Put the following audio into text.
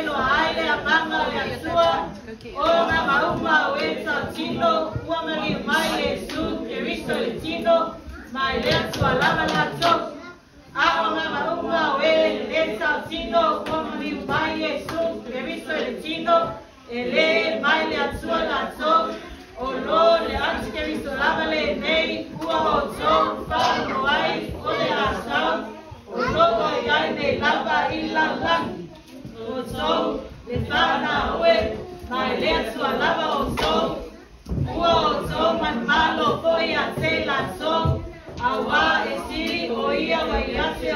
wenu aile amanga yasua ona mauma mai Yesu Kristo alama la mauma mai Yesu Kristo ele mai Mfalme my leso also. oso, uo oso manmalo foia cela so, awa esi oia waiase